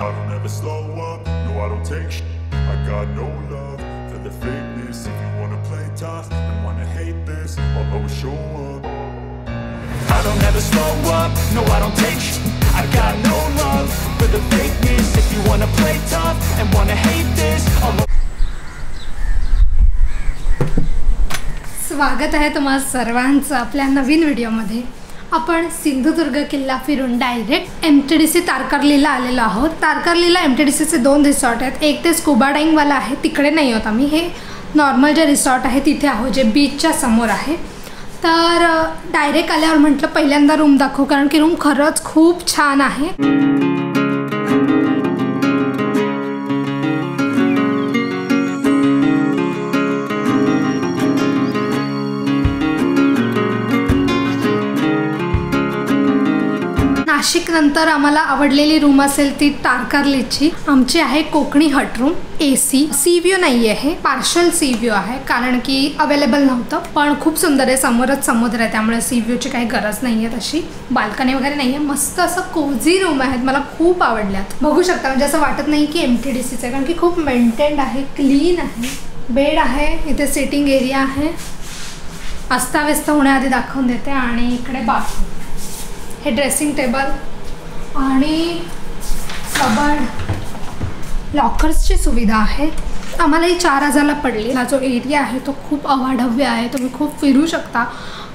I don't ever slow up, no I don't take sh- I got no love for the fakeness If you wanna play tough and wanna hate this I'll always show up I don't ever slow up, no I don't take sh- I got no love for the fakeness If you wanna play tough and wanna hate this I'll स्वागत आहे तुम्हा सर्वांचं आपल्या नवीन व्हिडिओमध्ये आपण सिंधुदुर्ग किल्ला फिरून direct M T D C तारकर्लीला आलेलो आहोत. तारकर्लीला एम टी डी सीचे दोन रिसॉर्ट आहेत. एक ते स्कुबा डाईंगवाला आहे. तिकडे नाही आहोत आम्ही. हे नॉर्मल जे रिसॉर्ट आहे तिथे आहोत जे बीचच्या समोर आहे. तर डायरेक्ट आल्यावर म्हटलं पहिल्यांदा रूम दाखवू कारण की रूम खरंच खूप छान आहे. नाशिक नंतर आम्हाला आवडलेली रूम असेल ती तारकर्लीची आमची आहे Konkani hut room A C sea view नाही आहे पार्शल सी व्ह्यू आहे कारण की अवेलेबल नव्हतं पण खूप सुंदर आहे समोरच समुद्र आहे त्यामुळे सी व्ह्यूची काही गरज नाही आहे तशी. बाल्कनी वगैरे नाही आहे मस्त असं कोझी रूम आहेत मला खूप आवडल्यात. बघू शकता म्हणजे असं वाटत नाही की एम टी डी सीचं आहे कारण की खूप मेंटेन्ड आहे क्लीन आहे. बेड आहे इथे सिटिंग एरिया आहे. अस्ताव्यस्त होण्याआधी दाखवून देते आणि इकडे बाथरूम हे ड्रेसिंग टेबल आणि कबड लॉकर्सची सुविधा आहे. आम्हाला ही चार हजारला पडली. हा जो एरिया आहे तो खूप अवाढव्य आहे. तुम्ही खूप फिरू शकता.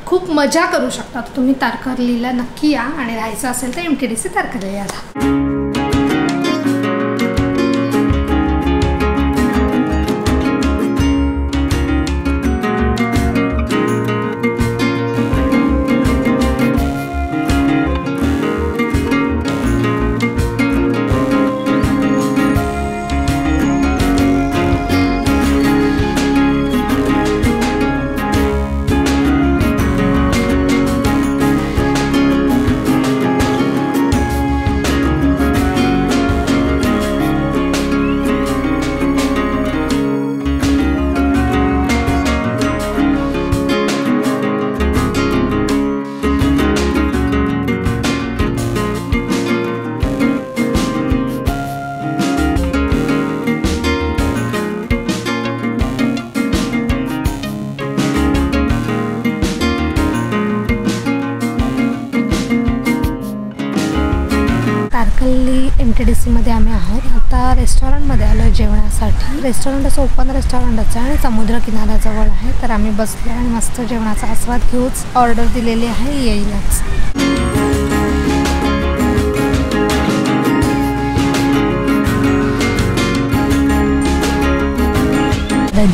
खूप मजा करू शकता. तुम्ही तारकर्लीला नक्की या आणि राहायचं असेल तर एम टी डी सी तारकर्लीला बेसिकली एम टी डी सीमध्ये आम्ही आहोत. आता रेस्टॉरंटमध्ये आलो आहे जेवणासाठी. रेस्टॉरंट असं ओपन रेस्टॉरंटच आहे आणि समुद्र किनाऱ्याजवळ आहे. तर आम्ही बसलो आणि मस्त जेवणाचा आस्वाद घेऊच ऑर्डर दिलेली आहे येईलच.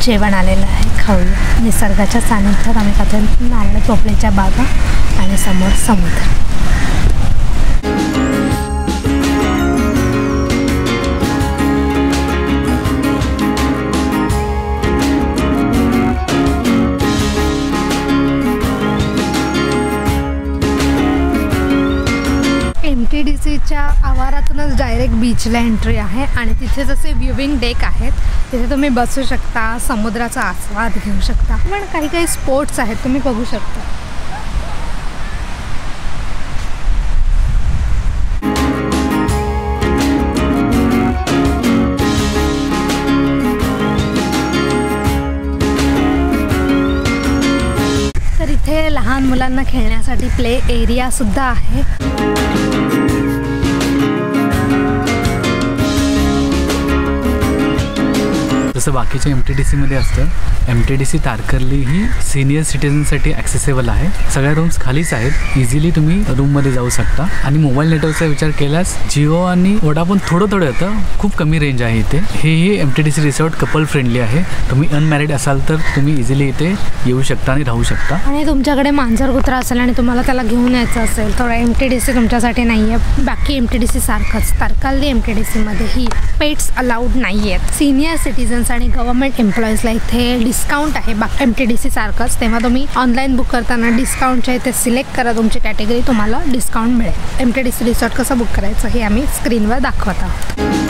जेवण आलेलं आहे खाऊया निसर्गाच्या सानिध्यात आम्ही खातो नारळ चोपडीच्या बागा आणि समोर समुद्र. टी डी सीच्या आवारातूनच डायरेक्ट बीचला एंट्री आहे आणि तिथे जसे व्ह्युविंग डेक आहेत तिथे तुम्ही बसू शकता समुद्राचा आस्वाद घेऊ शकता. पण काही काही स्पोर्ट्स आहेत तुम्ही बघू शकता. मुलांना खेळण्यासाठी प्ले एरिया सुद्धा आहे. जसं बाकीच्या एम टी डी सीमध्ये असतं. M T D C Tarkarli ही सिनियर सिटीजनसाठी ॲक्सेसेबल आहे. सगळ्या रूम्स खालीच आहेत. इझिली तुम्ही रूममध्ये जाऊ शकता. आणि मोबाईल नेटवर्कचा विचार केल्यास जिओ आणि वोडाफोन थोडं थोडं येतं. खूप कमी रेंज आहे इथे. हेही M T D C resort couple friendly आहे. तुम्ही अनमॅरिड असाल तर तुम्ही इझिली इथे येऊ शकता आणि राहू शकता. आणि तुमच्याकडे मांजर कुत्रा असेल आणि तुम्हाला त्याला घेऊन यायचं असेल तर एम टी डी सी तुमच्यासाठी नाही आहे बाकी एम टी डी सी सारखंच. तारकर्ली एम टी डी सीमध्ये ही पेट्स अलाउड नाही आहेत सिनियर स्टुडंट्स आणि गव्हर्मेंट एम्प्लॉईजला इथे डिस्काउंट आहे. बा एम टी डी सी सारखंच. तेव्हा तुम्ही ऑनलाईन बुक करताना डिस्काउंटच्या इथे सिलेक्ट करा तुमची कॅटेगरी तुम्हाला डिस्काउंट मिळेल. M T D C resort कसं बुक करायचं हे आम्ही स्क्रीनवर दाखवत आहोत.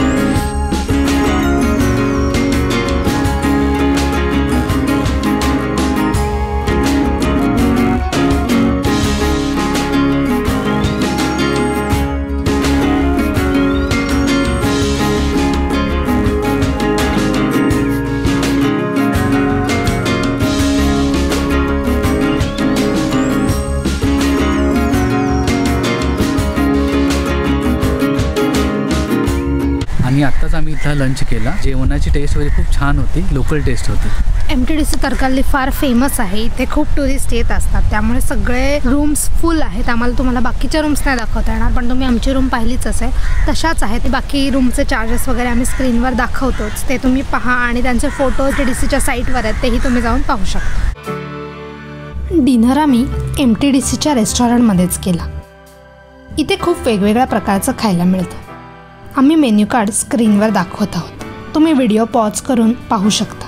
आणि आत्ताच आम्ही इथं लंच केला. जेवणाची टेस्ट वगैरे खूप छान होती. लोकल टेस्ट होती. M T D C Tarkarli फार फेमस आहे. इथे खूप टुरिस्ट येत असतात. त्यामुळे सगळे रूम्स फुल आहेत. आम्हाला तुम्हाला बाकीच्या रूम्स नाही दाखवता येणार पण तुम्ही आमची रूम पाहिलीच असेल. तशाच आहेत. बाकी रूमचे चार्जेस वगैरे आम्ही स्क्रीनवर दाखवतोच. ते तुम्ही पहा आणि त्यांचे फोटो टी डी सीच्या साईटवर आहेत तेही तुम्ही जाऊन पाहू शकता. डिनर आम्ही एम टी डी सीच्या रेस्टॉरंटमध्येच केला. इथे खूप वेगवेगळ्या प्रकारचं खायला मिळतं. आम्ही मेन्यू कार्ड स्क्रीनवर दाखवत आहोत. तुम्ही व्हिडिओ पॉज करून पाहू शकता.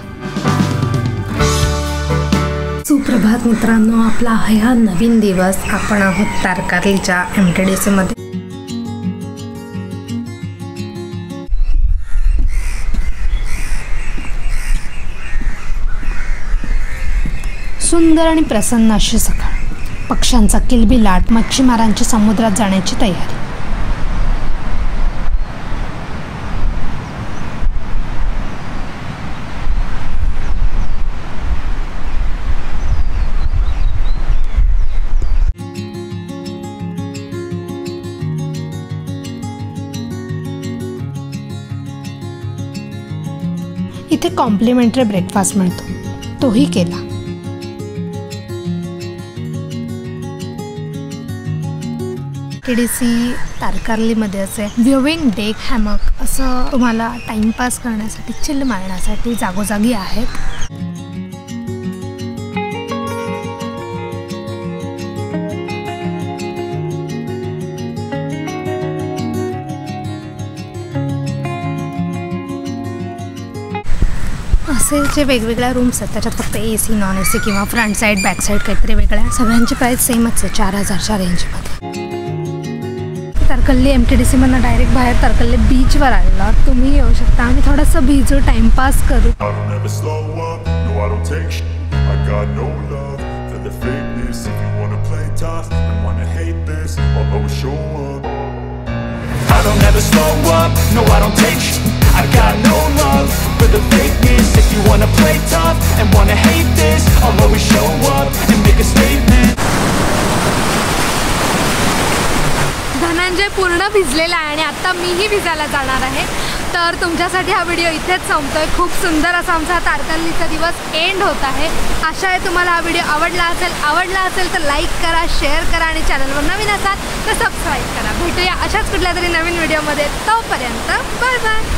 सुप्रभात मित्रांनो आपला आहे हा नवीन दिवस. आपण आहोत तारकारलीच्या एम टी डी सीमध्ये सुंदर आणि प्रसन्न अशी सकाळ. पक्ष्यांचा किलबिलाट मच्छीमारांची समुद्रात जाण्याची तयारी. कॉम्प्लिमेंटरी ब्रेकफास्ट मिळतो तोही केला. टी डी सी तारकर्लीमध्ये असे व्ह्युविंग डेक हॅमक असं तुम्हाला टाइमपास करण्यासाठी चिल मारण्यासाठी जागोजागी आहेत. असे जे वेगवेगळ्या रूम्स आहेत त्याच्यात फक्त A C non A C किंवा फ्रंट साईड बॅक साईड काहीतरी वेगळ्या सगळ्यांची प्राईस सेमच आहे चार हजारच्या रेंजमध्ये तरकल्ली एम टी डी सीमधनं डायरेक्ट बाहेर तरकल्ली बीचवर आलेलो तुम्ही येऊ शकता. आम्ही थोडंसं भिजू टाइमपास करू. I don't ever slow up, no I don't take I got no love for the fakeness If you wanna play tough and wanna hate this I'll always show up and make a statement Dhananjay पूर्ण भिजलेला आहे आणि आत्ता मीही भिजायला जाणार आहे तर तुमच्यासाठी हा व्हिडिओ इथेच संपतो आहे खूप सुंदर असा आमचा तारकर्लीचा दिवस एंड होत आहे आशा आहे तुम्हाला हा व्हिडिओ आवडला असेल आवडला असेल तर लाईक करा शेअर करा आणि चॅनलवर नवीन असाल तर सबस्क्राईब करा भेटूया अशाच कुठल्या तरी नवीन व्हिडिओमध्ये तोपर्यंत bye bye